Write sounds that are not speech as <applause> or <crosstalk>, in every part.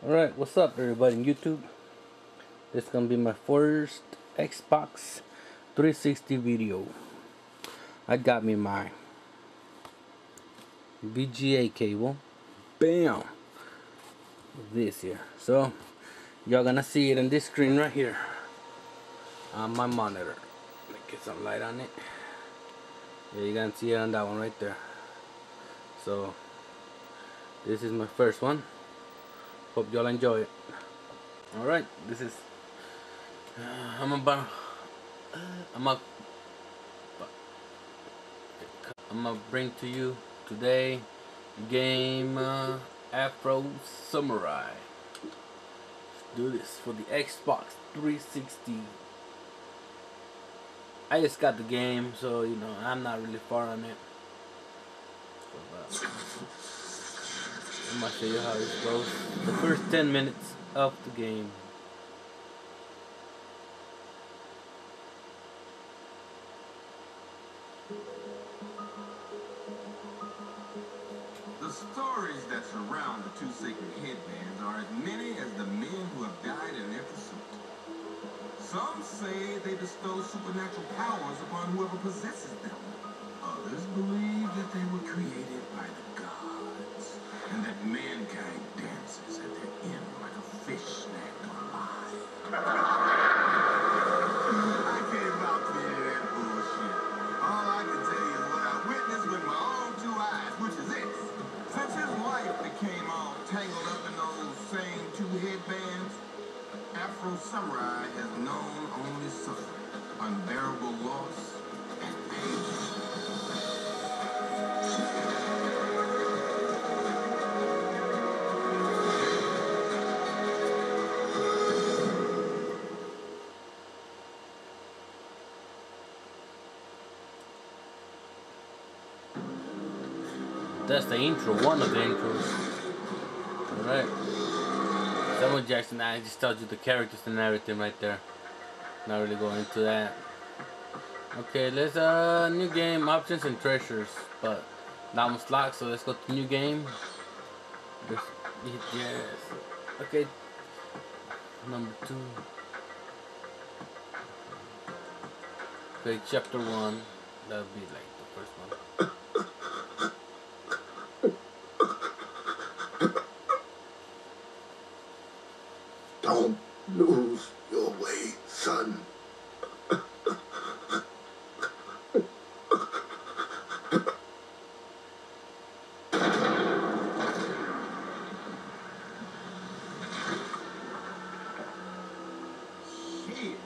Alright, what's up everybody in YouTube? This is gonna be my first Xbox 360 video. I got me my VGA cable. Bam! This here. So, y'all gonna see it in this screen right here. On my monitor. Let me get some light on it. Yeah, you gonna see it on that one right there. So, this is my first one. Hope y'all enjoy it. Alright, this is. Uh, I'm about. Uh, I'm a. I'm gonna bring to you today game uh, Afro Samurai. Let's do this for the Xbox 360. I just got the game, so you know I'm not really far on it. Uh, <laughs> I'm gonna show you how this goes. The first 10 minutes of the game. The stories that surround the two sacred headbands are as many as the men who have died in their pursuit. Some say they bestow supernatural powers upon whoever possesses them. Others believe that they were created by the gods, and that mankind dances at their end like a fish snagged alive. That's the intro, one of the intros. Alright. Samuel Jackson, I just told you the characters and everything right there. Not really going into that. Okay, let's uh new game options and treasures, but that one's locked, so let's go to new game. There's, yes. Okay. Number two. Okay, chapter one. That'll be like the first one. Don't lose your way, son. Shit.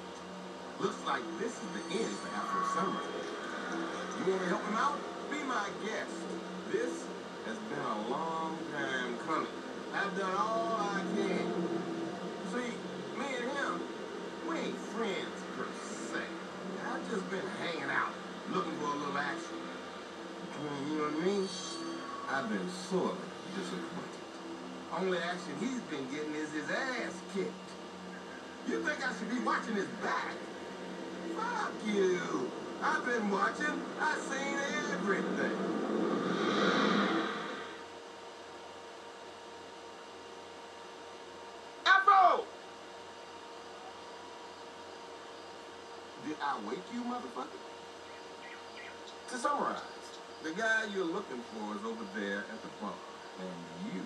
Looks like this is the end for Afro Samurai. You want to help him out? Be my guest. This has been a long time coming. I've done all I can. See, me and him, we ain't friends per se. I've just been hanging out, looking for a little action. Between You I mean? I've been sorely disappointed. Only action he's been getting is his ass kicked. You think I should be watching his back? Fuck you. I've been watching. I've seen everything. Afro! Did I wake you, motherfucker? To summarize, the guy you're looking for is over there at the bar, and you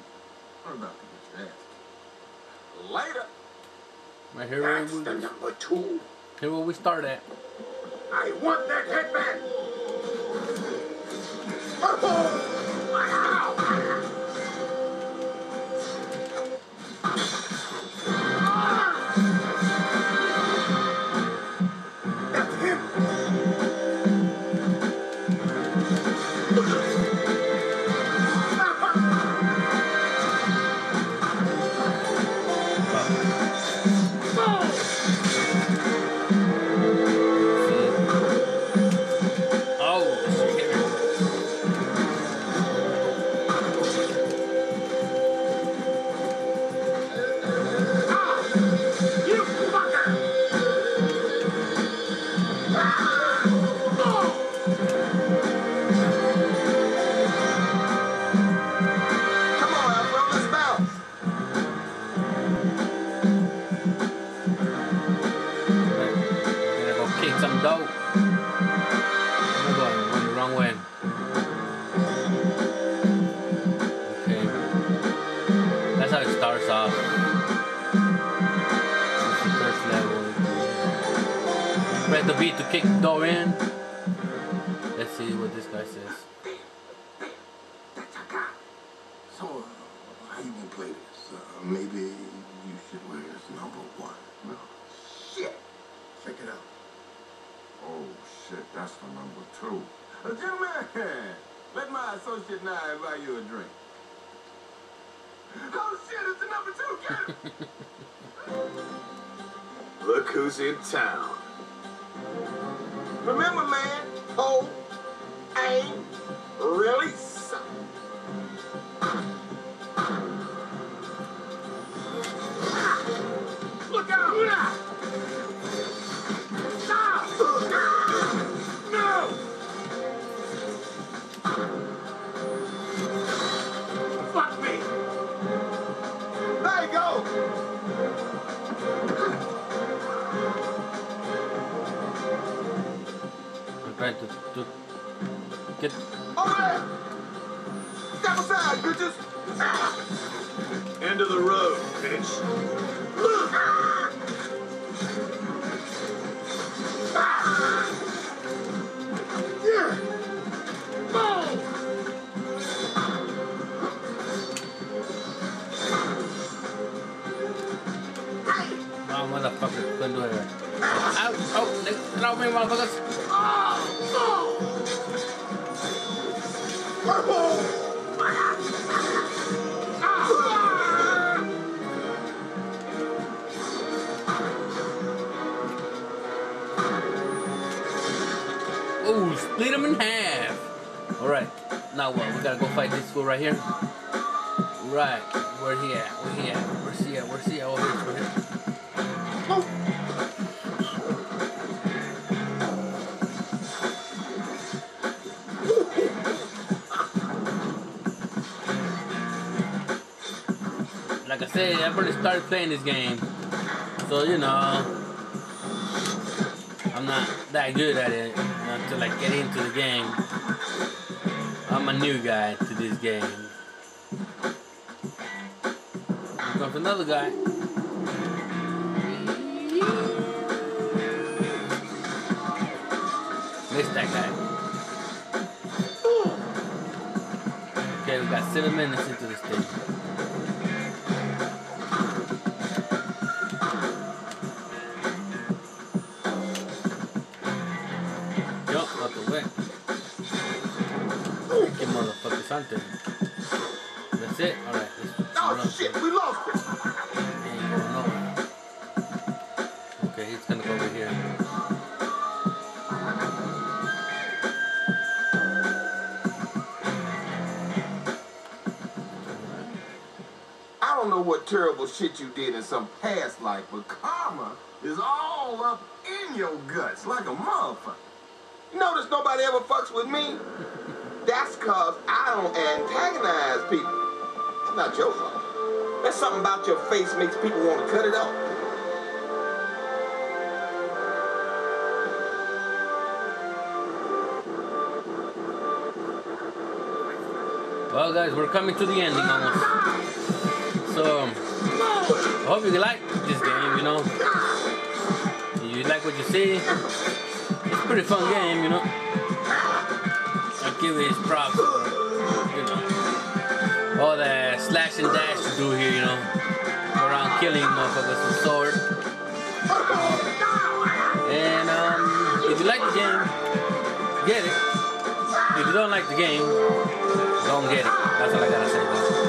are about to get your ass. Later! My hero That's the number two. Here where we start at. I want that headband. Oh, That's Press the B to kick the door in. Let's see what this guy says. So, uh, how you gonna play this? Uh, maybe you should wear this number one. No. Shit. Check it out. Oh, shit, that's the number two. Uh, gentlemen, let my associate and I buy you a drink. Oh, shit, it's the number two. Get it? <laughs> Look who's in town. Remember, man, ho, ain't really Trying to, to get. Over! Step aside, bitches! End of the road, bitch. Yeah! Boom! Oh, motherfucker. Couldn't do it right. Ow! Oh, they- get me, motherfuckers! Oh, split them in half. All right. Now what? We gotta go fight this fool right here. Right. Where he at? Where he at? Where's he at? Where's he at? Oh, here's right here. I said, I've already started playing this game. So, you know, I'm not that good at it to like get into the game. I'm a new guy to this game. Here comes another guy. Missed that guy. Okay, we got seven minutes into this thing. Hunting. That's it? Alright, Oh, shit, we lost it! He ain't going nowhere. Okay, he's gonna go over here. I don't know what terrible shit you did in some past life, but karma is all up in your guts like a motherfucker. You notice nobody ever fucks with me? That's cause I don't antagonize people. It's not your fault. There's something about your face makes people want to cut it off. Well, guys, we're coming to the ending almost. So, I hope you like this game, you know. You like what you see. It's a pretty fun game, you know. Give its props, you know. All the slash and dash to do here, you know. Around killing motherfuckers with sword. And um, if you like the game, get it. If you don't like the game, don't get it. That's all I gotta say.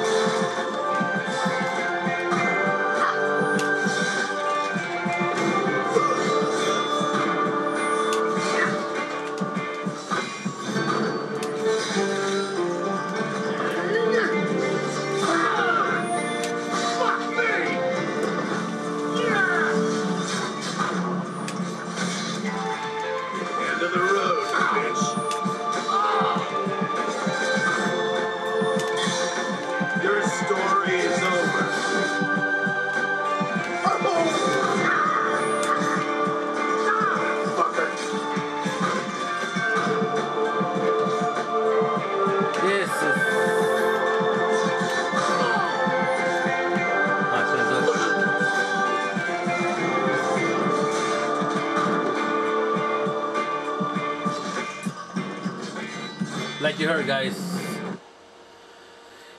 Like you heard, guys,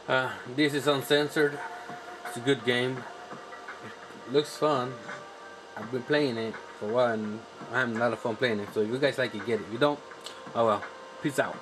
uh, this is uncensored. It's a good game. It looks fun. I've been playing it for a while and I'm having a lot of fun playing it. So if you guys like it, get it. If you don't, oh well. Peace out.